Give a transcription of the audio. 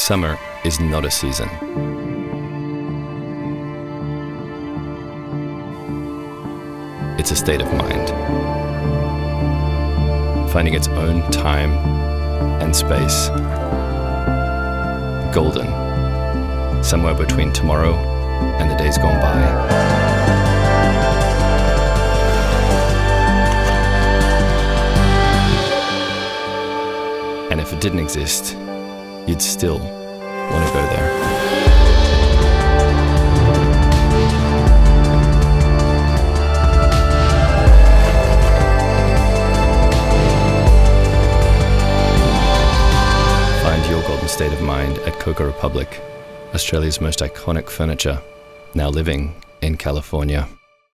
Summer is not a season. It's a state of mind. Finding its own time and space. Golden. Somewhere between tomorrow and the days gone by. And if it didn't exist, you'd still want to go there. Find your golden state of mind at Coco Republic, Australia's most iconic furniture, now living in California.